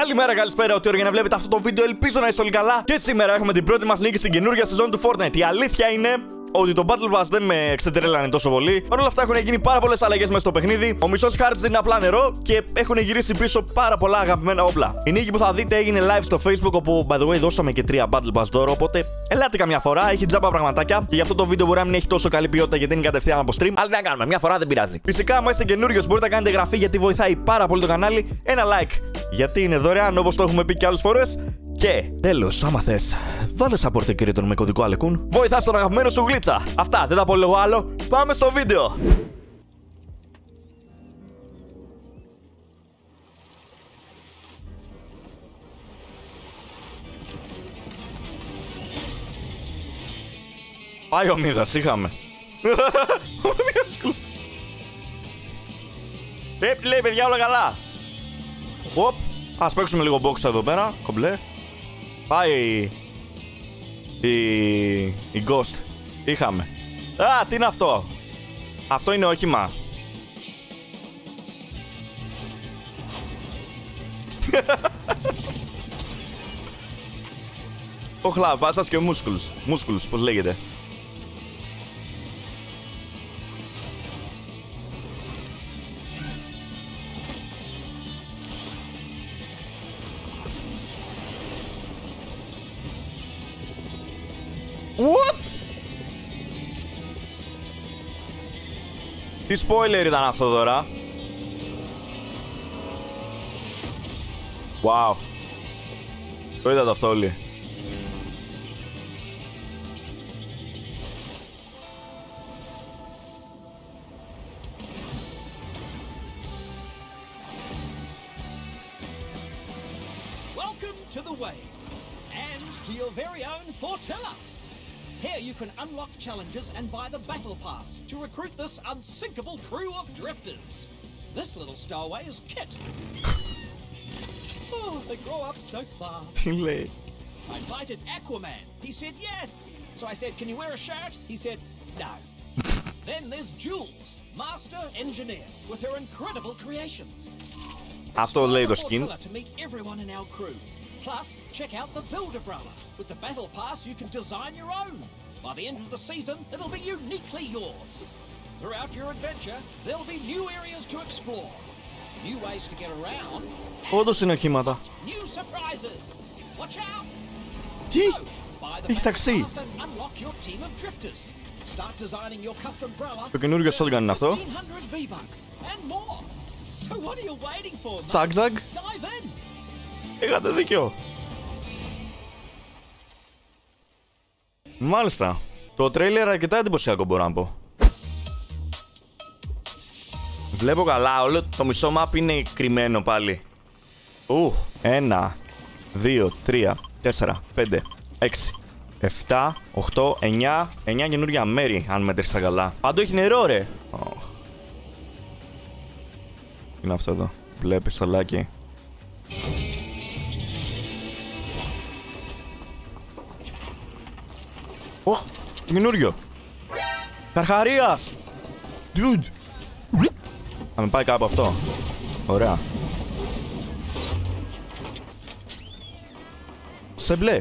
Καλημέρα, καλησπέρα, ό,τι ώρα για να βλέπετε αυτό το βίντεο. Ελπίζω να είστε όλοι καλά. Και σήμερα έχουμε την πρώτη μας νίκη στην καινούργια σεζόν του Fortnite. Η αλήθεια είναι ότι το Battle Pass δεν με ξετρέλανε τόσο πολύ. Παρ' όλα αυτά έχουν γίνει πάρα πολλές αλλαγές μέσα στο παιχνίδι. Ο μισός χάρτη είναι απλά νερό και έχουν γυρίσει πίσω πάρα πολλά αγαπημένα όπλα. Η νίκη που θα δείτε έγινε live στο Facebook όπου by the way δώσαμε και τρία Battle Pass δώρο. Οπότε ελάτε καμιά φορά, έχει τζάμπα πραγματάκια. Και γι' αυτό το βίντεο μπορεί να μην έχει τόσο καλή ποιότητα γιατί είναι κατευθείαν από stream. Αλλά δεν κάνουμε, μια φορά δεν πειράζει. Φυσικά, άμα είστε καινούριο, μπορείτε να κάνετε εγγραφή γιατί βοηθάει πάρα πολύ το κανάλι. Ένα like γιατί είναι δωρεάν όπως το έχουμε πει και άλλες φορές. Και τέλος, άμα θες, βάλες support creator με κωδικό Αλεκούν. Βοηθάς τον αγαπημένο σου γλίτσα. Αυτά, δεν τα πω λίγο άλλο. Πάμε στο βίντεο. Πάει ο Μίδας, είχαμε. Ο Μίδας Πέπτει λέει παιδιά όλα καλά. Οπ. Ας παίξουμε λίγο box εδώ πέρα. Κομπλέ. Πάει η... η Ghost. Είχαμε. Α, τι είναι αυτό; Αυτό είναι όχημα. Οχλά, πάτσας και μούσκουλς. Μούσκουλς, πώς λέγεται. What? Τι spoiler ήταν αυτό τώρα. Wow. Το είδατε αυτό όλοι; challenges and buy the Battle Pass to recruit this unsinkable crew of drifters. This little stowaway is Kit. oh, they grow up so fast. Τι λέει. I invited Aquaman. He said yes. So I said, Can you wear a shirt? He said, No. then there's Jules, master engineer, with her incredible creations. Αυτό λέει το Explore skin. Fortilla to meet everyone in our crew. Plus, check out the Build Umbrella. With the Battle Pass, you can design your own. By the end of the season, it'll be uniquely yours. Throughout your adventure, there'll be new areas to explore, new ways to get around, Όντως είναι οχήματα. new surprises. Watch out! Τι. So, buy the Έχει Battle ταξί. Pass and unlock your team of drifters. Start designing your custom umbrella. Το καινούργιο shotgun είναι αυτό. 1500 V-Bucks and more. So what are you waiting for? mate? Zag-zag. Dive in. Είχατε δίκιο. Μάλιστα. Το τρέιλερ αρκετά εντυπωσιακό μπορώ να πω. Βλέπω καλά, όλο το μισό map είναι κρυμμένο πάλι. Ου, ένα, δύο, τρία, τέσσερα, πέντε, έξι, εφτά, οχτώ, εννιά, εννιά καινούργια μέρη, αν μέτρησα καλά. Παντού έχει νερό, ρε. Οχ. Τι είναι αυτό εδώ. Μπλε πιστολάκι. Καινούριο. Καρχαρίας. Dude. Θα με πάει κάπου αυτό. Ωραία. Σε μπλε.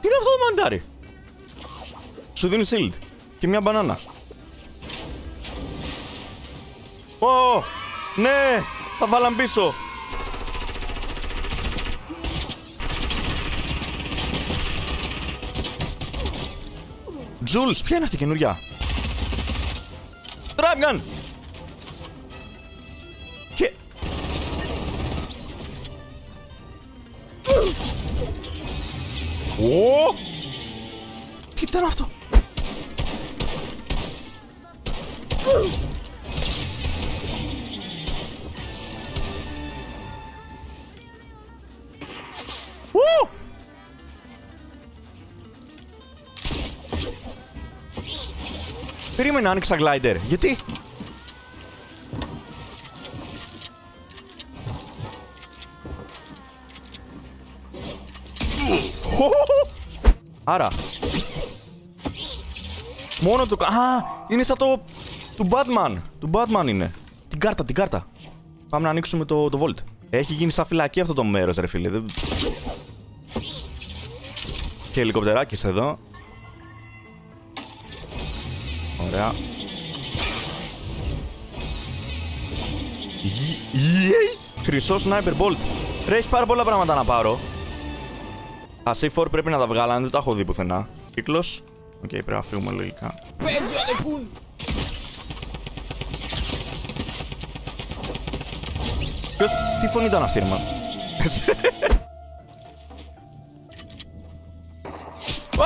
Τι είναι αυτό το μαντάρι; Σου δίνει shield. Και μια μπανάνα. Ω, ναι, θα βάλαν πίσω. Τζούλς, ποια είναι αυτή η καινούργια. Τράπγαν. Και... Ω! Τι ήταν αυτό; Περίμενα, άνοιξα glider. Γιατί; Άρα. Μόνο το... Α, είναι σαν το... Του Batman. Του Batman είναι. Την κάρτα, την κάρτα. Πάμε να ανοίξουμε το, το Vault. Έχει γίνει σαν φυλακή αυτό το μέρος, ρε φίλε. Δεν- Και ελικοπτεράκι εδώ. Ωραία. Γι- Γιέι! Χρυσό sniper bolt. Ρε, έχει πάρα πολλά πράγματα να πάρω. Τα C4 πρέπει να τα βγάλω, δεν τα έχω δει πουθενά. Κύκλος. Οκ, πρέπει να φύγουμε λογικά. Ποιος, τι φωνή ήταν αυτή, ρε man;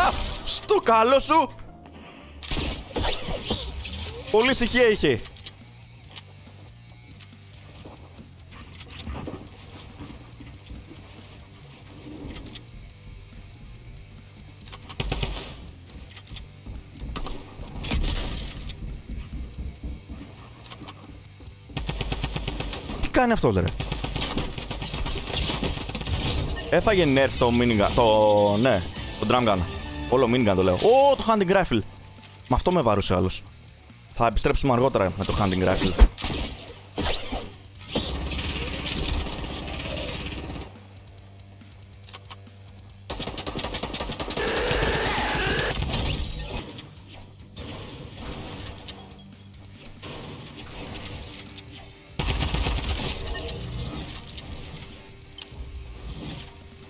Α, στο καλό σου. Πολύ ησυχία είχε. Τι κάνει αυτός ρε; Έφαγε nerf το minigun. Το. ναι, το drum gun. Όλο minigun το λέω. Ω, το hunting rifle. Με αυτό με βάρουσε άλλος. Θα επιστρέψουμε αργότερα με το hunting rifle.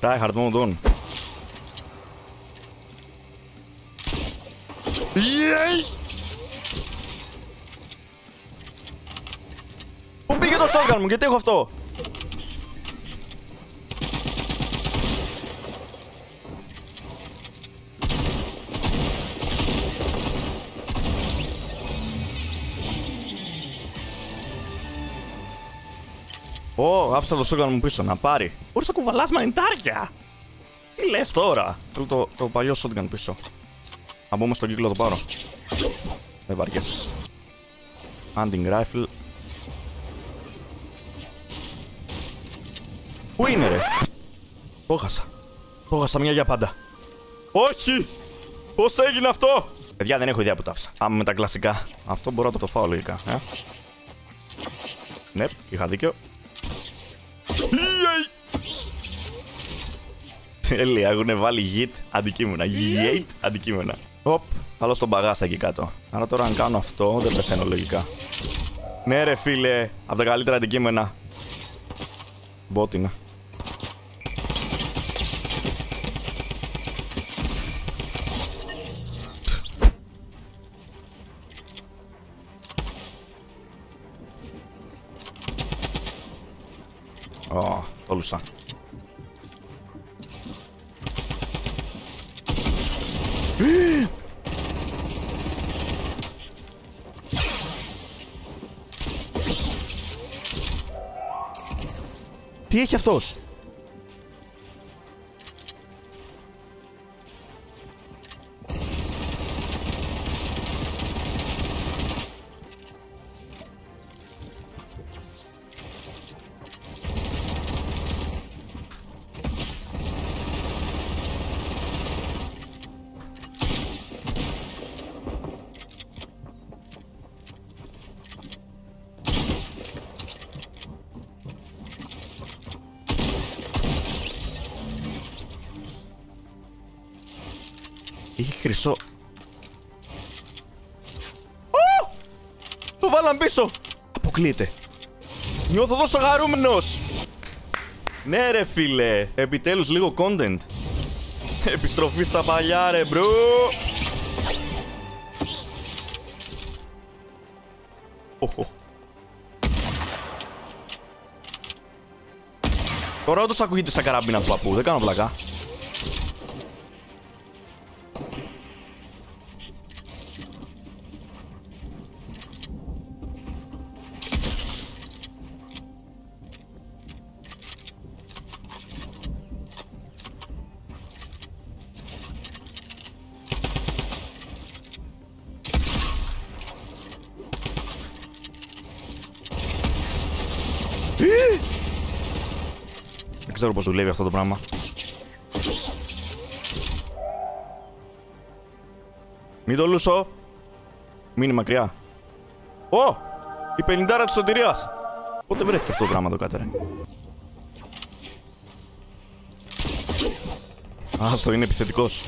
Tryhard mode on. Yay! Πού πήγε το shotgun μου, γιατί έχω αυτό; Ω, άφησα το shotgun μου πίσω να πάρει. Μπορείς να κουβαλάς μανιτάρια. Τι λες; Τώρα. Θέλω το, το παλιό shotgun πίσω. Να μπούμε στον κύκλο το πάρω. Δεν βαριέσαι. Hunting rifle. Πού είναι ρε; Το έχασα; Το έχασα μια για πάντα; Όχι! Πώς έγινε αυτό! Παιδιά δεν έχω ιδέα που τα άφησα. Πάμε με τα κλασικά. Αυτό μπορώ να το φάω λογικά. Ε; Ναι, είχα δίκιο. Yay! Τέλεια, έχουν βάλει γιτ αντικείμενα. Γιτ αντικείμενα. Οπ, άλλο στον παγάσα εκεί κάτω. Άρα τώρα αν κάνω αυτό, δεν πεθαίνω λογικά. Ναι ρε φίλε, από τα καλύτερα αντικείμενα. Μπότινα. Ω, τόλουσα. Τι έχει αυτός; Είχε χρυσό. Ω! Το βάλαν πίσω! Αποκλείεται. Νιώθω τόσο χαρούμενος! Ναι ρε φίλε, επιτέλους λίγο content. Επιστροφή στα παλιά ρε bro! Οχο. Τώρα όντως ακούγεται σαν καραμπίνα του παππού, δεν κάνω πλάκα. ξέρω πώς δουλεύει αυτό το πράγμα. Μην το λούσω. Μην μακριά. Ω! Η πενιντάρα της σωτηρίας. Πότε βρέθηκε αυτό το πράγμα το Α, Άστο, είναι επιθετικός.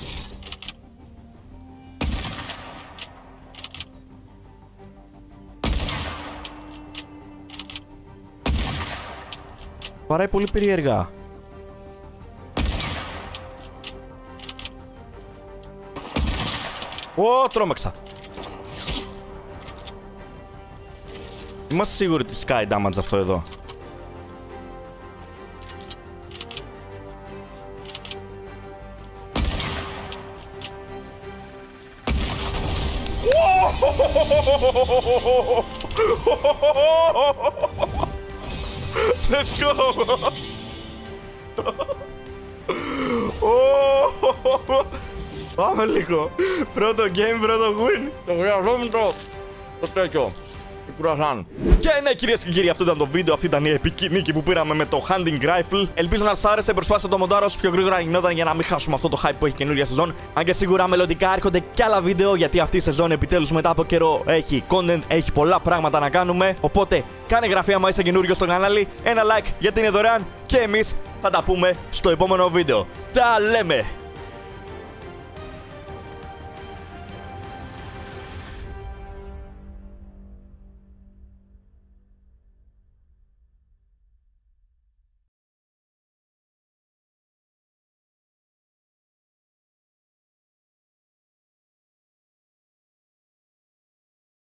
Παράει πολύ περίεργα. Ω, τρόμαξα. Είμαστε σίγουροι ότι sky damage αυτό εδώ. Let's go! Πάμε λίγο. Πρώτο game, πρώτο win. Το χρειαζόμουν το, το τέτοιο. Η κουρασάν. Και ναι, κυρίες και κύριοι, αυτό ήταν το βίντεο. Αυτή ήταν η επική νίκη που πήραμε με το Hunting Rifle. Ελπίζω να σα άρεσε. Προσπάθησα το μοντάρο όσο πιο γρήγορα γινόταν για να μην χάσουμε αυτό το hype που έχει καινούργια σεζόν. Αν και σίγουρα μελλοντικά έρχονται και άλλα βίντεο γιατί αυτή η σεζόν επιτέλους μετά από καιρό έχει content, έχει πολλά πράγματα να κάνουμε. Οπότε κάνε γραφή άμα είσαι καινούριο στο κανάλι. Ένα like γιατί είναι δωρεάν και εμείς θα τα πούμε στο επόμενο βίντεο. Τα λέμε!